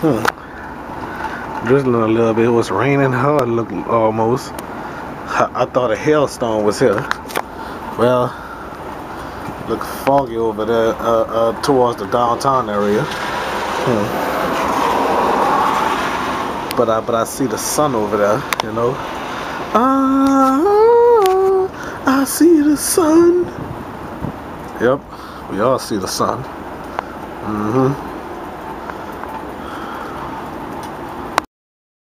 Huh. Drizzling a little bit. It was raining hard look almost. I, thought a hailstone was here. Well, look foggy over there uh, uh, towards the downtown area. Hmm. But I but I see the sun over there, you know. Ah, I see the sun. Yep, we all see the sun. Mm-hmm.